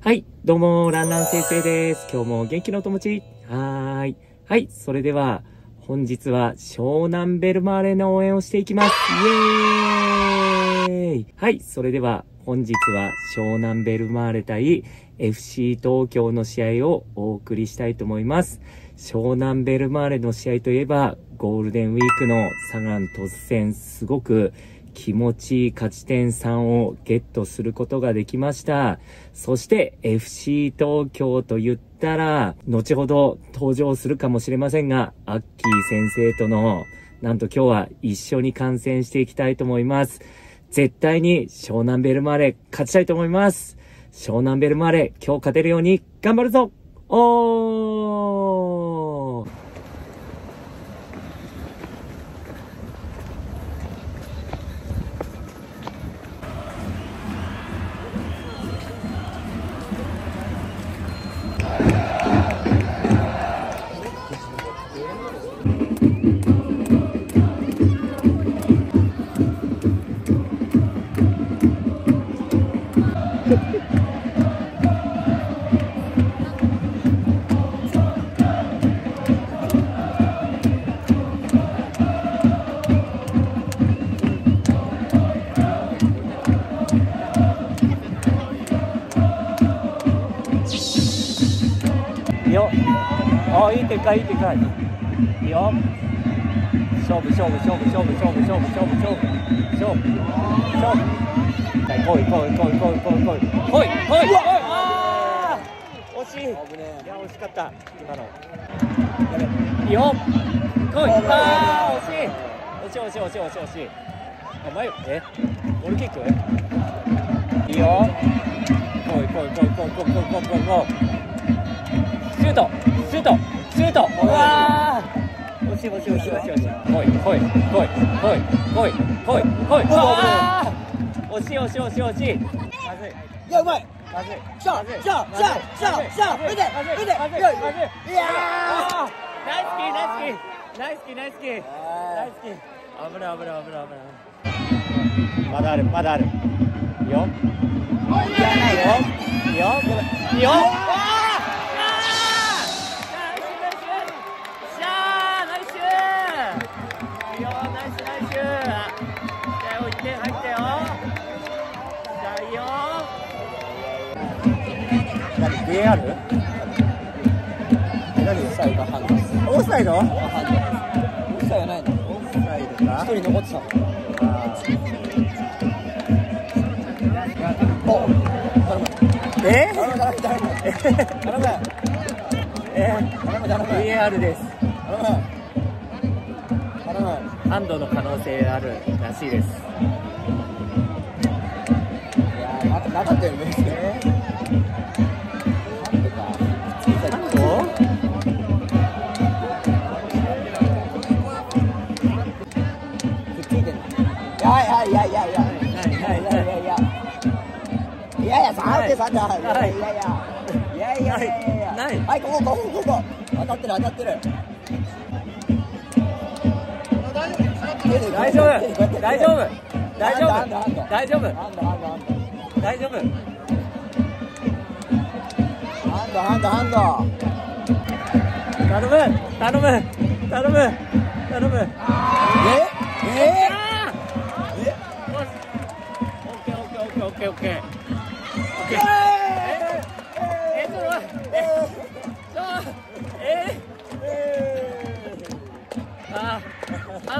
はい、どうも、ランラン先生です。今日も元気のお友達はーい。はい、それでは、本日は湘南ベルマーレの応援をしていきます。イエーイはい、それでは、本日は湘南ベルマーレ対 FC 東京の試合をお送りしたいと思います。湘南ベルマーレの試合といえば、ゴールデンウィークのサガン突戦、すごく気持ちいい勝ち点3をゲットすることができました。そして FC 東京と言ったら、後ほど登場するかもしれませんが、アッキー先生との、なんと今日は一緒に観戦していきたいと思います。絶対に湘南ベルマーレ勝ちたいと思います。湘南ベルマーレ今日勝てるように頑張るぞおーあ、いい展開、いい。いいよ。勝負、勝負、勝負、勝負、勝負、勝負、勝負、勝負、勝負、勝負。はい、来い、来い、来い、来い、来い、来い、来い、来い、来い。あー惜しい。いや、惜しかった。今の。いいよ。来い。あー、惜しい。惜しい、惜しい、惜しい、惜しい、惜しい。あ、前、え、ゴールキック？いいよ。来い、来い、来い、来い、来い、来い、来い、来い、ュートシュートシュート。うわー。惜しい惜しい惜し。い惜しい惜しい。来い。来い。来い。来い。来い。来い。来い。惜しい。惜しい。惜しい。惜しい。まずい。い。やうまい。まずい。来た来た来た来た来た見て見てまずい。まずい。い。やあーナイスキーナイスキーナイスキーナイスキーナイスキー危ない。危ない。危ない。危ない。まだあるまだあるい。い。よい。い。よい。い。よい。い。よ何 VAR? 何？オフサイド判断オフサイドオフサイドないの？オフサイドか一人残ってたおえ頼む。頼む。頼む。え？頼む頼む。VAR です。頼む。頼む。ハンドの可能性あるらしいです。いやーなかなかったよねやい。や3点3点い。やい。やい。やい。やい。やいやいやないはい。ここここここ。当たってる当たってる。大丈夫。大丈夫。大丈夫。大丈夫。ハンドハンドハンド大丈夫。ハンドハンドハンド。頼む。頼む。頼む。頼む。え？え？あー。え？オッケーオッケーオッケーオッケー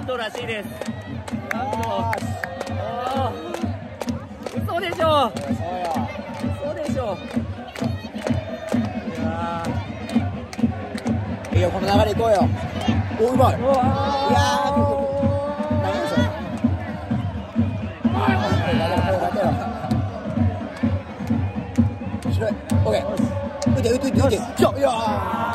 トらしいですなんと嘘でしょ嘘でしょいやいいよこの流れ行こうよおうまいいや打て打て打て打ていや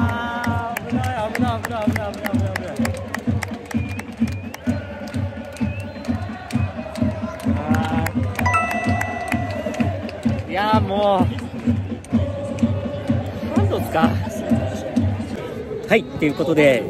やーもう。ハンドっすか？はいということで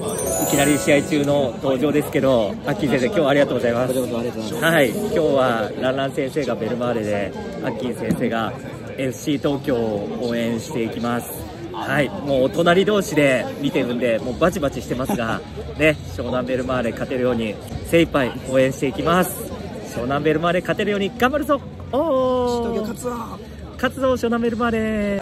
いきなり試合中の登場ですけどアッキー先生今日はありがとうございます。こちらこそありがとうございます。はい、今日はランラン先生がベルマーレで、アッキー先生が FC 東京を応援していきます。はい、もうお隣同士で見てるんで、もうバチバチしてますが、ね、湘南ベルマーレ勝てるように精一杯応援していきます。湘南ベルマーレ勝てるように頑張るぞ。おー活動初なめるまで。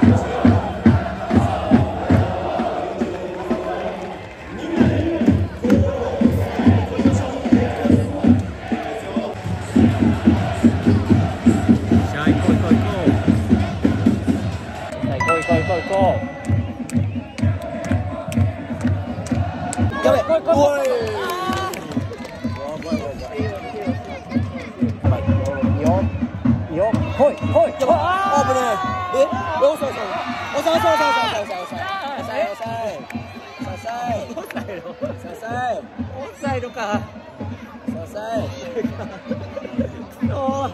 やばいあぶねええ？おさいおさいおさいおさいおさいおさいおさいおさいおさいおさいおさいおさいオフサイドかおさいくそ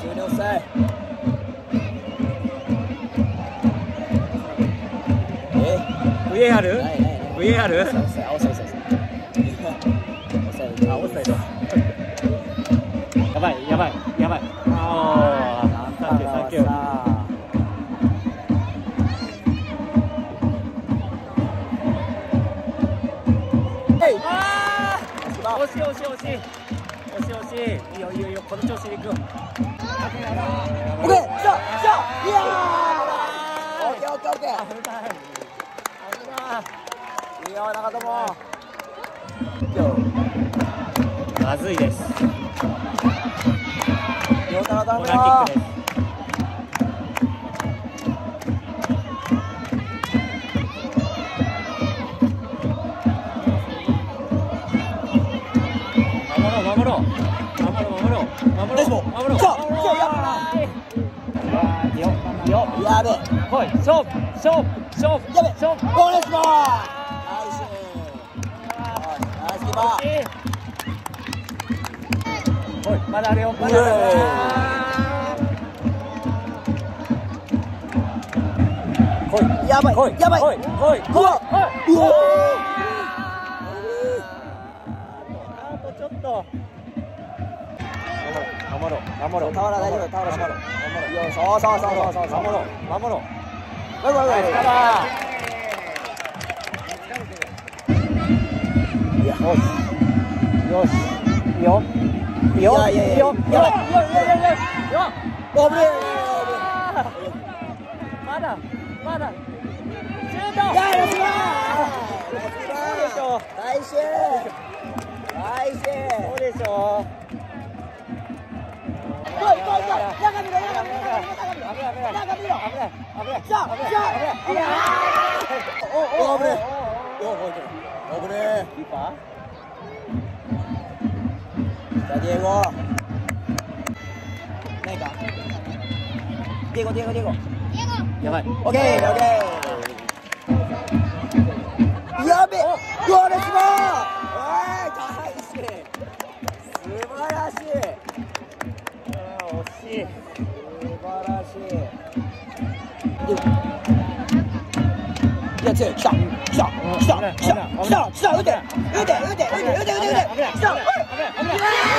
終了さいえ VAR? ないないない VAR? おさいおさいおさいおさいあ、オフサイド。やばい、やばい、やばい。ああ、しいいよいいよいいよこの調子でいくよ OK いやー OKOKOK 危ない危ないいいよ友。まずいです。両よ守ろう。レスポ守ろう。じゃあ守ろうじゃあい。やべ来い、勝負、勝負、勝負、やべ勝負。ゴーレスボーナイスナイスキーパーおい、まだあるよ、まだあるよ。来い、やばいやばい来い、来い、うわ来い。うわ守ろう、守ろう、守ろう。俵大丈夫俵守ろう、守ろう。よそう。そう。そう。そう。そう。守ろう、守ろう。バイバイバイバイカバいやー。よし。いいよ。いいよ。いやいよ。いいよ。いいいよ。いいよ。いいよ。いいよ。おぶねま Diego. Venga. Diego, Diego, Diego. Diego. Ok, ok. Yummy! Go, let's go! 晴らしいいや強い来た来た来た来た来た来た撃て撃て撃て撃て撃て撃て撃て来た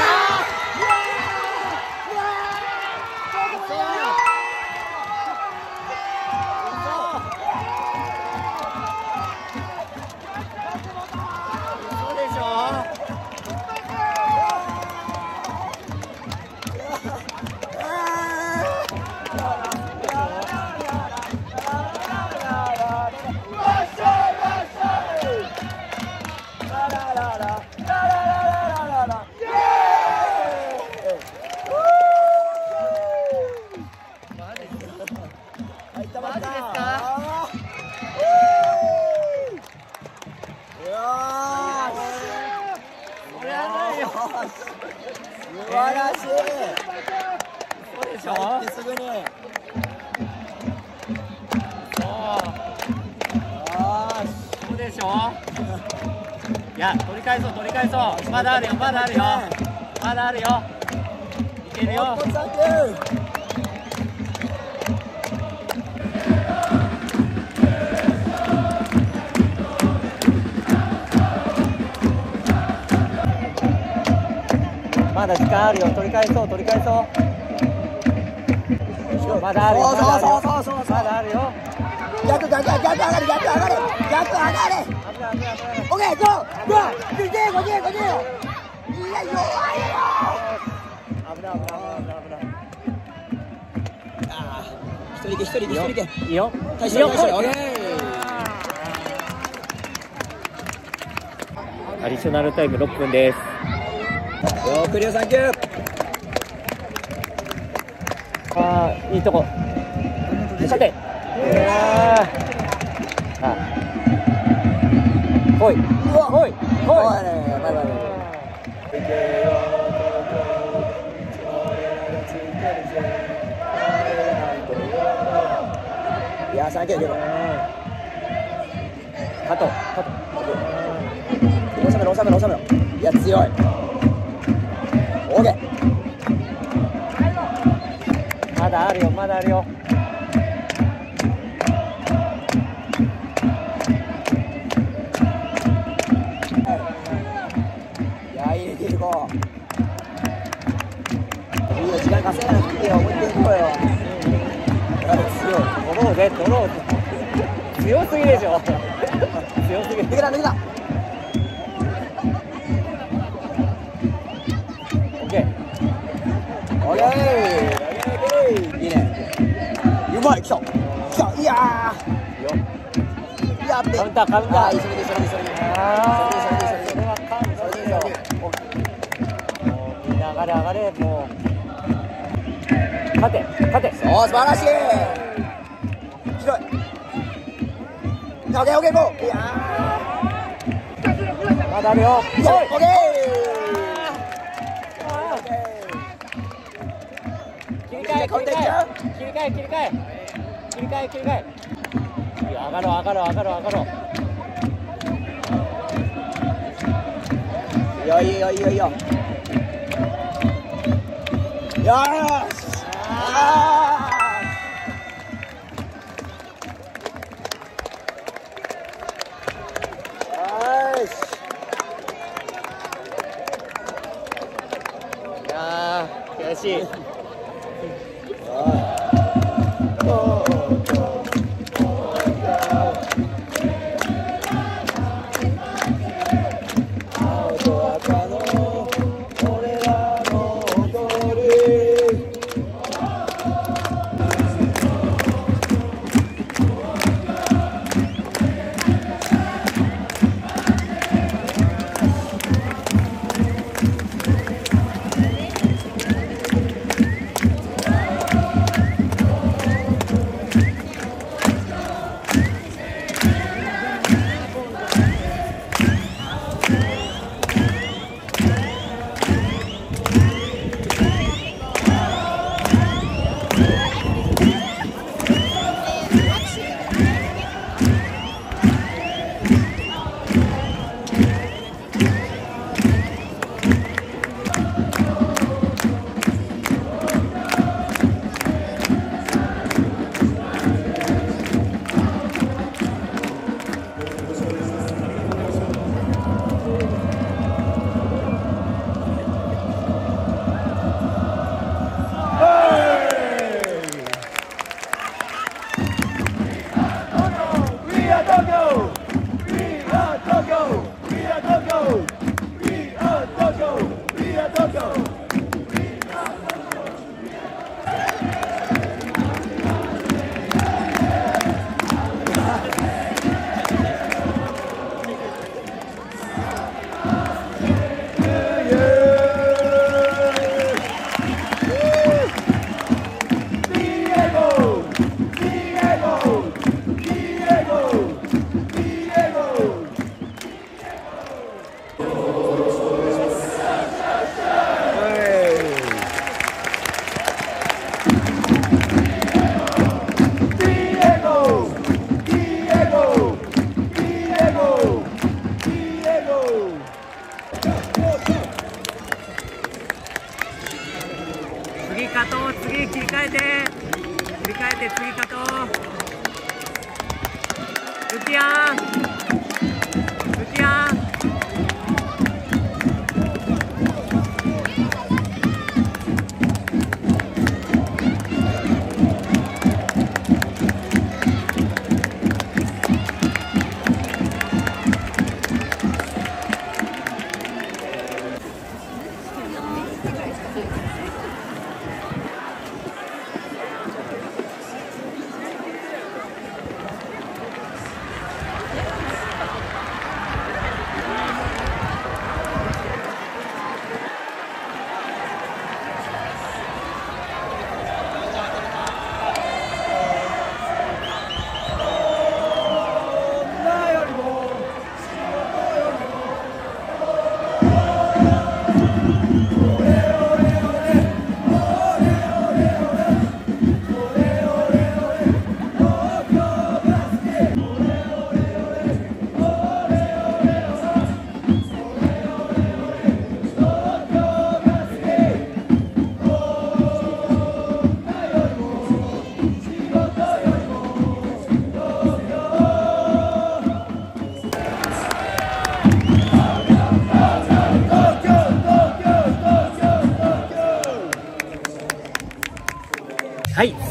素晴らしい。そうでしょ入ってすぐにそうよしそうでしょ。いや取り返そう取り返そうまだあるよ。まだあるよ。まだあるよ。いけるよ。まだ時間あるよ。取り返そう取り返そう。まだあるよまだあるよ。逆逆上がれ逆上がれ。逆上がれーゴーゴー50 50 50いや弱いよ。危ない危ない危ない危ない。一人で一人で一人でいいよ。大将大将オッケアディショナルタイム6分ですークリアサンキュー。あーいいとこ。さて。いやー。あ。来い。わ来い。来い。おいねバイバイバイバイい加藤加藤収めろ収めろ収めろ。いや強い。まだあるよまだあるよ。いやいいねいい子。いいよ時間稼がなくていいよ思いっきり行こうよやべ強い。ドローでドロー強すぎでしょ。強すぎ。抜けた抜けた。うまい来た。来た。いややっべカウンターカウンター。で急いで急いであそれでそれでそれでそれでしょもうみんな上がれ上がれもう勝て勝ておー素晴らしい広いオッケーオッケーゴーいやまだあるよーいやオッケー切り替え切り替え切り替え切り替え切り替え切り替え。上がろう上がろう上がろう上がろう。いいよいいよいいよいいよ。よーし。あーよし。いや悔し。い次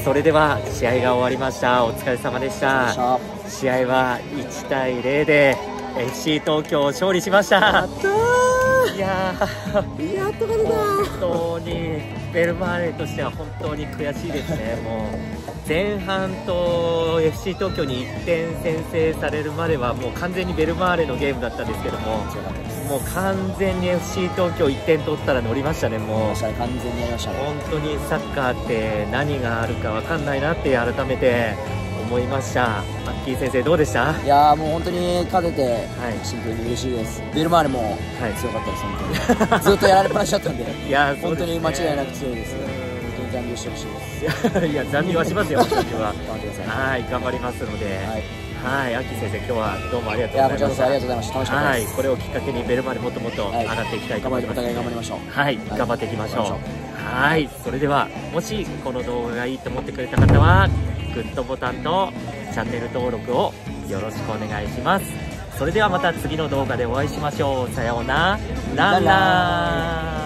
それでは試合が終わりました。お疲れ様でした。よ試合は1対0で FC 東京勝利しました。やったいやー。やっと勝て本当にベルマーレとしては本当に悔しいですね。もう前半と FC 東京に1点先制されるまではもう完全にベルマーレのゲームだったんですけどももう完全に FC 東京1点取ったら乗りましたねもう。完全にやりましたね。本当にサッカーって何があるか分かんないなって改めて思いました。マッキー先生どうでした？いやもう本当に勝てて、はい、シンプルに嬉しいです。ベルマーレも強かったです、本当に。ずっとやられっぱなしだったんで。いや、ね、本当に間違いなく強いです。本当に残留してほしいです。いや残留はしますよ私は。はい頑張りますので、はいはい、秋先生、今日はどうもありがとうございました。ありがとうございました。楽しかったはい、これをきっかけにベルマでもっともっと上がっていきたいと思います。はい、頑張りましょう。はい、頑張っていきましょう。はい、それでは、もしこの動画がいいと思ってくれた方は、グッドボタンとチャンネル登録をよろしくお願いします。それではまた次の動画でお会いしましょう。さようなら。